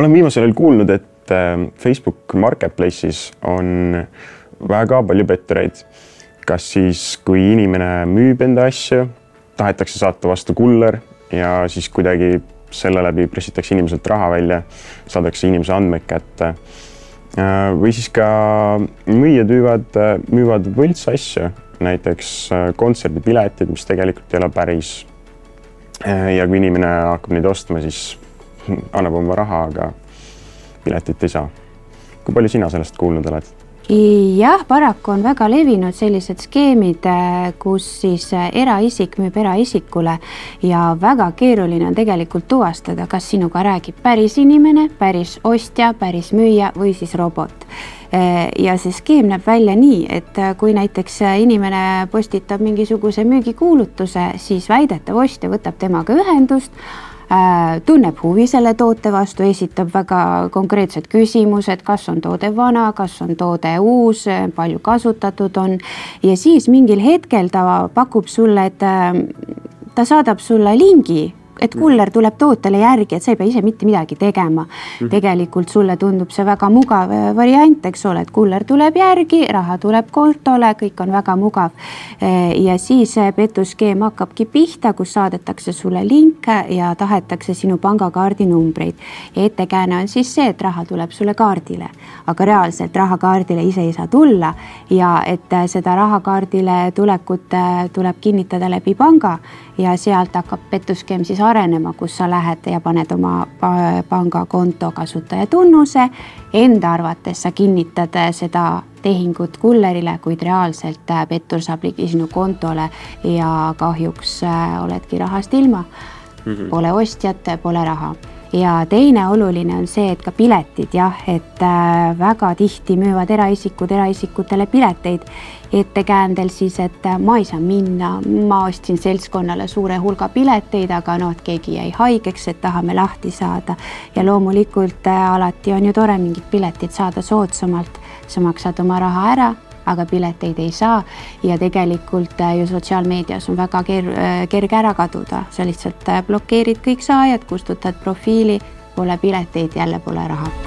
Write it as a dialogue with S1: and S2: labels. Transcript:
S1: olen viimasel ajal kuulnud, et äh, Facebook Marketplace'is on väga palju pettureid. kas siis, kui inimene müüb enda asju, tahetakse saata vastu kuller ja siis kuidagi selle läbi pressitakse inimeselt raha välja, saadakse inimese andmeid kätte. Äh, või siis ka müüjad müüvad, müüvad võltsasju, näiteks äh, kontserdipiletid, mis tegelikult ei ole päris. ja kui inimene hakkab neid ostma, siis annab oma raha, aga piletit ei saa. kui palju sina sellest kuulnud oled?
S2: jah, paraku on väga levinud sellised skeemid, kus siis eraisik müüb eraisikule ja väga keeruline on tegelikult tuvastada, kas sinuga räägib päris inimene, päris ostja, päris müüja või siis robot ja see skeem näeb välja nii, et kui näiteks inimene postitab mingisuguse müügikuulutuse, siis väidetav ostja võtab temaga ühendust tunneb huvi selle toote vastu, esitab väga konkreetsed küsimused, kas on toode vana, kas on toode uus, palju kasutatud on. Ja siis mingil hetkel ta pakub sulle, et äh, ta saadab sulle lingi et kuller tuleb tootele järgi, et sa ei pea ise mitte midagi tegema mm. -hmm. tegelikult sulle tundub see väga mugav äh, variant, eks ole, et kuller tuleb järgi, raha tuleb kontole, kõik on väga mugav. Äh, ja siis petuskeem hakkabki pihta, kus saadetakse sulle link ja tahetakse sinu pangakaardi numbreid. ja ettekääne on siis see, et raha tuleb sulle kaardile, aga reaalselt raha kaardile ise ei saa tulla ja et äh, seda raha kaardile tulekut tuleb kinnitada läbi panga ja sealt hakkab petuskeem siis arenema, kus sa lähed ja paned oma pangakonto kasutajatunnuse. Enda arvates sa kinnitad seda tehingut kullerile, kuid reaalselt äh, pettur saab ligi sinu kontole ja kahjuks äh, oledki rahast ilma mm. -hmm. Pole ostjat, pole raha ja teine oluline on see, et ka piletid jah, et äh, väga tihti müüvad eraisikud eraisikutele pileteid ettekäändel siis, et äh, ma ei saa minna, ma ostsin seltskonnale suure hulga pileteid, aga noh, et keegi jäi haigeks, et tahame lahti saada. Ja loomulikult äh, alati on ju tore mingit piletit saada soodsamalt, sa maksad oma raha ära aga pileteid ei saa. Ja tegelikult äh, ju sotsiaalmeedias on väga ker äh, kerge ära kaduda, sa lihtsalt äh, blokeerid kõik saajad, kustutad profiili, pole pileteid, jälle pole raha